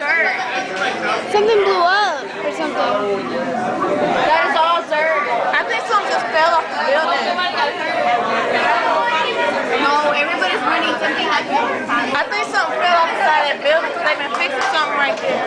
Dirt. Something blew up or something. That is all dirt. I think something just fell off the building. No, everybody's running something like I think something fell off the side of that building because they've been fixing something right there.